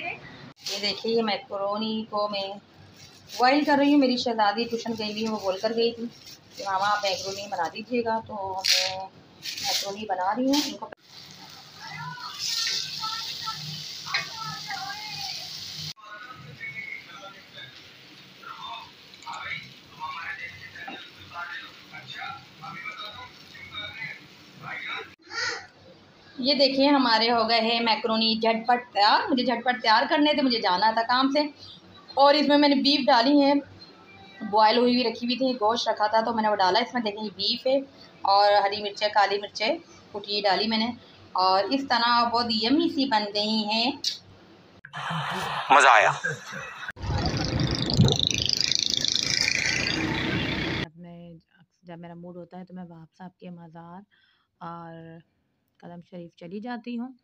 है। ये देखिए, ये मैक्रोनी को मैं बॉइल कर रही हूँ। मेरी शहजादी ट्यूशन गई हुई वो बोल कर गई थी। कि मामा आप मैक्रोनी बना दीजिएगा। तो मैं मैक्रोनी बना रही हूँ। इनको ये देखिए हमारे हो गए हैं मैक्रोनी झटपट तैयार। मुझे झटपट तैयार करने थे मुझे जाना था काम से। और इसमें मैंने बीफ डाली है। बॉयल हुई हुई रखी हुई थी गोश्त रखा था तो मैंने वो डाला। इसमें देखें बीफ है और हरी मिर्चें काली मिर्चें कुटी डाली मैंने। और इस तरह बहुत यमी सी बन गई हैं। मज़ा आया। जब मेरा मूड होता है तो मैं वापस आपके मज़ार और कदम शरीफ चली जाती हूँ।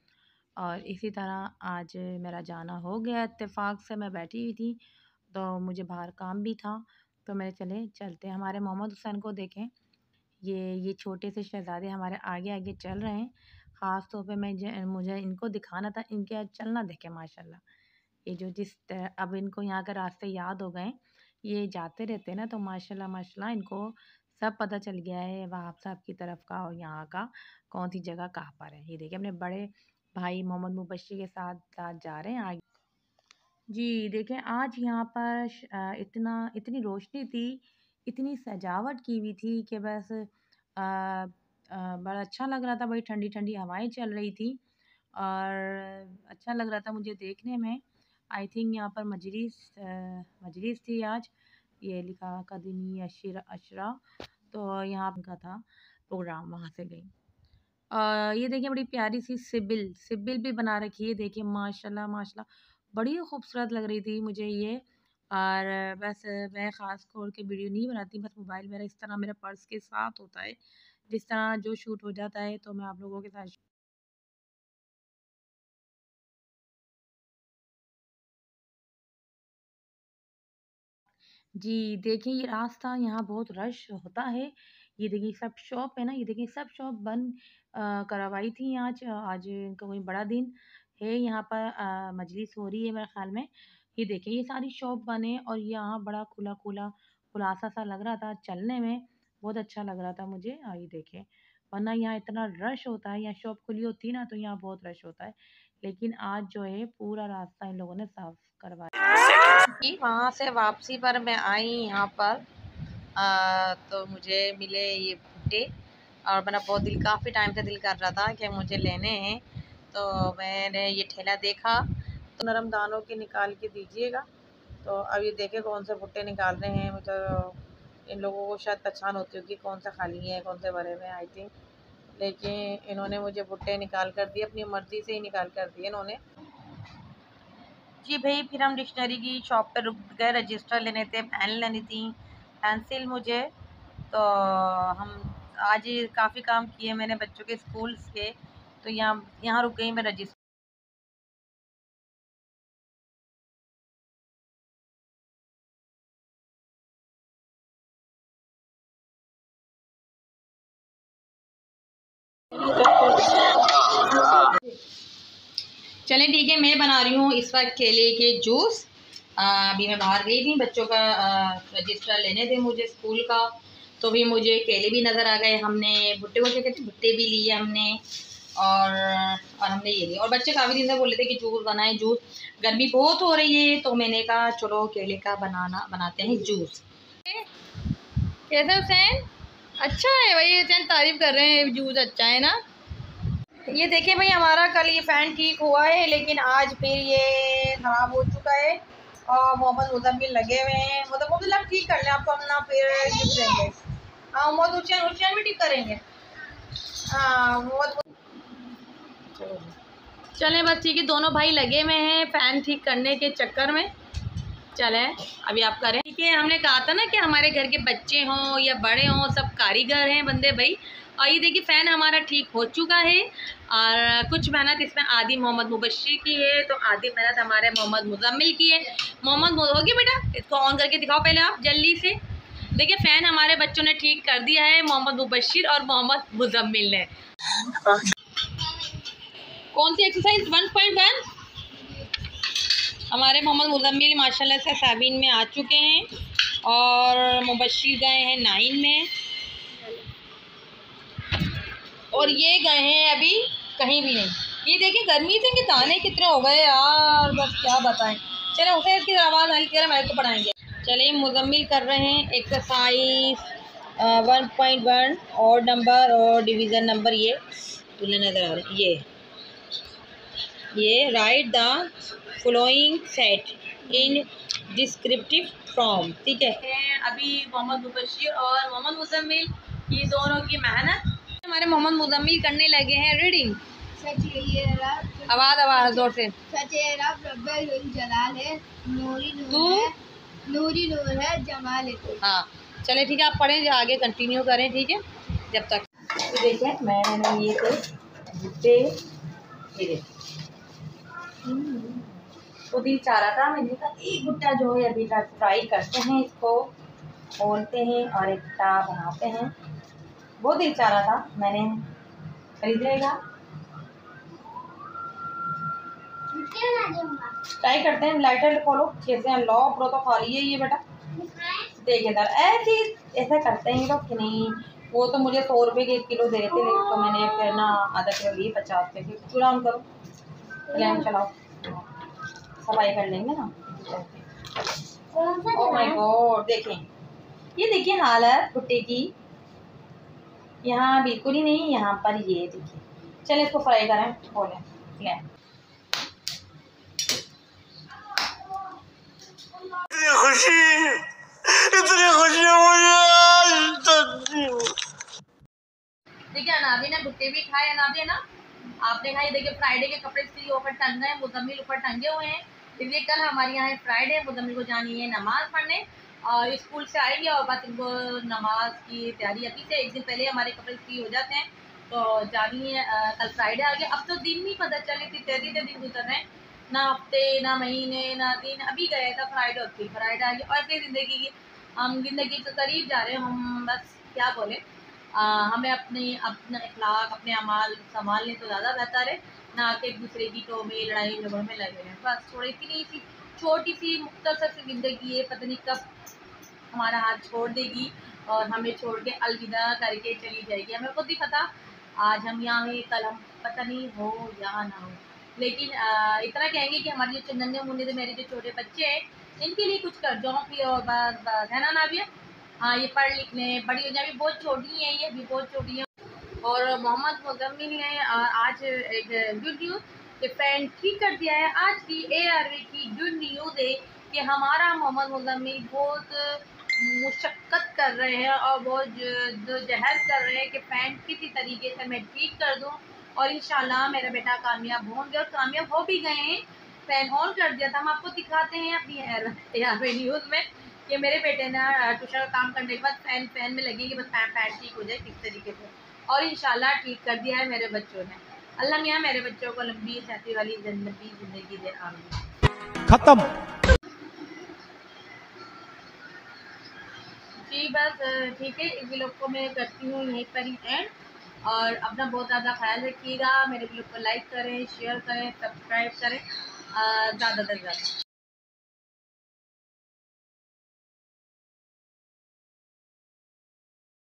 और इसी तरह आज मेरा जाना हो गया इत्तेफाक से, मैं बैठी हुई थी तो मुझे बाहर काम भी था तो मेरे चले, चलते हमारे मोहम्मद हुसैन को देखें। ये ये छोटे से शहज़ादे हमारे आगे आगे चल रहे हैं। ख़ास तौर पे मैं मुझे इनको दिखाना था, इनके आज चलना देखें, माशाल्लाह। ये जो जिस अब इनको यहाँ के रास्ते याद हो गए, ये जाते रहते ना तो माशाल्लाह माशाल्लाह इनको सब पता चल गया है वहाब साहब की तरफ़ का और यहाँ का कौन सी जगह कहाँ पर है? ये देखिए, अपने बड़े भाई मोहम्मद मुबशी के साथ साथ जा रहे हैं आगे। जी देखें आज यहाँ पर इतना, इतनी रोशनी थी, इतनी सजावट की हुई थी कि बस बड़ा अच्छा लग रहा था, बड़ी ठंडी ठंडी हवाएँ चल रही थी और अच्छा लग रहा था मुझे देखने में। आई थिंक यहाँ पर मजलिस मजलिस थी आज। ये लिखा कदमी अशरा अशरा तो यहाँ का था प्रोग्राम वहाँ से गई। ये देखिए बड़ी प्यारी सी सिबिल सिबिल भी बना रखी है, देखिए माशाल्लाह माशाल्लाह, बड़ी खूबसूरत लग रही थी मुझे ये। और बस मैं ख़ास तौर के वीडियो नहीं बनाती, बस मोबाइल मेरा इस तरह मेरे पर्स के साथ होता है, जिस तरह जो शूट हो जाता है तो मैं आप लोगों के साथ जी, देखिए ये रास्ता यहाँ बहुत रश होता है। ये देखिए सब शॉप है ना, ये देखिए सब शॉप बंद करवाई थी आज आज इनका कोई बड़ा दिन है यहाँ पर मजलिस हो रही है मेरे ख़्याल में। ये देखिए ये सारी शॉप बंद है और यहाँ बड़ा खुला-खुला खुलासा-सा लग रहा था चलने में, बहुत अच्छा लग रहा था मुझे। और ये देखिए, वरना यहाँ इतना रश होता है, यहाँ शॉप खुली होती है ना तो यहाँ बहुत रश होता है। लेकिन आज जो है पूरा रास्ता इन लोगों ने साफ़ करवाया वहाँ से वापसी पर मैं आई यहाँ पर। आ, तो मुझे मिले ये भुट्टे और मेरा बहुत दिल काफ़ी टाइम से दिल कर रहा था कि मुझे लेने हैं। तो मैंने ये ठेला देखा। तो नरम दानों के निकाल के दीजिएगा। तो अब ये देखे कौन से भुट्टे निकाल रहे हैं। मतलब इन लोगों को शायद पहचान होती होगी कौन सा खाली है कौन से भरे हुए हैं आई थिंक लेकिन इन्होंने मुझे भुट्टे निकाल कर दिए अपनी मर्ज़ी से ही निकाल कर दिए इन्होंने। जी भाई, फिर हम डिक्शनरी की शॉप पर रुक गए, रजिस्टर लेने थे, पेन लेनी थी, पेंसिल मुझे। तो हम आज काफ़ी काम किए मैंने बच्चों के स्कूल्स के। तो यहाँ यहाँ रुक गई मैं रजिस्टर चलें ठीक है, मैं बना रही हूँ इस वक्त केले के जूस। अभी मैं बाहर गई थी, बच्चों का रजिस्टर लेने थे मुझे स्कूल का तो भी मुझे केले भी नज़र आ गए। हमने भुट्टे को क्या कहते भुट्टे भी लिए हमने, और और हमने ये लिया और बच्चे काफ़ी दिन से बोल रहे थे कि जूस बनाएँ, जूस। गर्मी बहुत हो रही है तो मैंने कहा, चलो केले का बनाना, बनाते हैं जूस। कैसे हुसैन? अच्छा है भाई, हुसैन तारीफ़ कर रहे हैं, जूस अच्छा है ना? ये देखें भाई, हमारा कल ये फ़ैन ठीक हुआ है, लेकिन आज फिर ये ख़राब हो चुका है और मोहम्मद मुजम्मिल लगे हुए हैं। मतलब मोहम्मद मुझे ठीक कर लें, आपको हम ना फिर गिफ्ट देंगे। हाँ मोहम्मद हुसैन हुसैन भी ठीक करेंगे। हाँ मोहम्मद चलें बस, ठीक है, दोनों भाई लगे हुए हैं फ़ैन ठीक करने के चक्कर में। चले, अभी आप करें। ठीक है, हमने कहा था ना कि हमारे घर के बच्चे हों या बड़े हों, सब कारीगर हैं बंदे भाई। और ये देखिए फ़ैन हमारा ठीक हो चुका है। और कुछ मेहनत इसमें आदि मोहम्मद मुबशी की है तो आदि मेहनत हमारे मोहम्मद मुजम्मिल की है। मोहम्मद होगी बेटा? इसको ऑन करके दिखाओ पहले आप, जल्दी से। देखिए फ़ैन हमारे बच्चों ने ठीक कर दिया है, मोहम्मद मुबशिर और मोहम्मद मुजम्मिल ने। कौन सी एक्सरसाइज वन पॉइंट वन हमारे मोहम्मद मुजम्मिल माशाल्लाह से साबिन में आ चुके हैं और मुबशिर गए हैं नाइन में। और ये गए हैं अभी कहीं भी नहीं। ये देखिए, गर्मी से कि दाने कितने हो गए यार, बस क्या बताएँ। चलो, उसे इसकी आवाज़ हल्की कर मैं को पढ़ाएँगे। चलिए मुजम्मिल कर रहे हैं एक्सरसाइज वन पॉइंट वन और नंबर और डिवीज़न नंबर ये। तुल्ले नज़र आ रहे, ये। ये write the following set in descriptive form ठीक है? अभी मोहम्मद मुबशिर और मोहम्मद मुजम्मिल, ये दोनों की मेहनत हमारे मोहम्मद मुजम्मिल करने लगे हैं रीडिंग आवाज़ आवाज़ ज़ोर से. जलाल है. नूरी नूर है. नूरी नूर है जमाल हाँ चले ठीक है आप पढ़ें जो आगे कंटिन्यू करें ठीक है? जब तक. तो देखिए मैंने ये थे भुट्टे देखिए तो दिल चाह रहा था मैंने कहा एक भुट्टा जो है अभी फ्राई करते हैं इसको खोलते हैं और एक टा बनाते हैं. वो दिल चाह रहा था मैंने खरीद लेगा ट्राई करते हैं लाइटर खोलो कैसे हैं लॉ प्रो तो खा लिए ये बेटा। देखिए ऐसे ऐसा करते हैं कि नहीं वो तो मुझे सौ रुपये के एक किलो दे रहे थे लेकिन तो मैंने फिर ना आधा किलो लिए पचास रुपये की ऑन करो। लैम चलाओ। सफ़ाई कर लेंगे ना। ओह माय गॉड देखें। ये देखिए हालत भुट्टे की। यहाँ बिल्कुल ही नहीं यहाँ पर ये देखिए। चलिए इसको फ्राई करें खोलें खुशी इतनी खुशी देखिए अनाबी ने भुट्टे भी खाए अनाबी है ना? आपने खाई देखिए फ्राइडे के कपड़े सी ऊपर टंग गए मुजम्मिल ऊपर टंगे हुए हैं। इसलिए कल हमारे यहाँ फ्राइडे मुजम्मिल को जानी है नमाज़ पढ़ने। और स्कूल से आएँगे और बस इनको नमाज़ की तैयारी अभी से एक दिन पहले हमारे कपड़े फ्री हो जाते हैं तो जानी है कल फ्राइडे आ गया। अब तो दिन नहीं पता चले थी तेज़ी से दिन गुजर रहे हैं। ना हफ़्ते ना महीने ना दिन अभी गए था फ्राइडे और फिर फ्राइडे आ गया। और फिर ज़िंदगी की हम ज़िंदगी के करीब जा रहे हैं हम बस क्या बोले आ, हमें अपने अपना इखलाक अपने अमाल संभालने तो ज़्यादा बेहतर है ना कि एक दूसरे की तो में लड़ाई झगड़ों में लगे हैं। बस थोड़ी इतनी सी छोटी सी मुख्तसर सी ज़िंदगी है पता नहीं कब हमारा हाथ छोड़ देगी और हमें छोड़ के अलविदा करके चली जाएगी। हमें खुद ही पता आज हम यहाँ हैं कल हम पता नहीं हो या ना हो। लेकिन आ, इतना कहेंगे कि हमारे जो चंदने मुन्ने से मेरे जो छोटे बच्चे हैं इनके लिए कुछ कर जाऊँ फिर और बस बस है ना नाविया हाँ ये पढ़ लिख लें बड़ी हो जाए बहुत छोटी हैं ये अभी बहुत छोटी हैं। और मोहम्मद मुजम्मिल ने आज एक गुड न्यूज़ कि फ़ैन ठीक कर दिया है। आज की ए आर वी की गुड न्यूज़ है कि हमारा मोहम्मद मुजम्मिल बहुत मुशक्क़त कर रहे हैं और बहुत जहद कर रहे हैं कि फ़ैन किसी तरीके से मैं ठीक कर दूँ और इन मेरा बेटा कामयाब होंगे और कामयाब हो भी गए हैं। फ़ैन ऑन कर दिया था। हम आपको दिखाते हैं अपनी पे न्यूज़ में कि मेरे बेटे ने ट्यूशन का काम करने के बाद फ़ैन फ़ैन में लगेगी बस फ़ैन फ़ैन ठीक हो जाए किस तरीके से और इन ठीक कर दिया है मेरे बच्चों ने। अल्लाह मियाँ मेरे बच्चों को लंबी छाती वाली जन्नती ज़िंदगी दे आमीन। खत्म। जी बस ठीक है इस ब्लॉग को मैं करती हूँ यहीं पर ही एंड और अपना बहुत ज़्यादा ख्याल रखिएगा मेरे ब्लॉग को लाइक करें शेयर करें सब्सक्राइब करें ज़्यादा से ज़्यादा।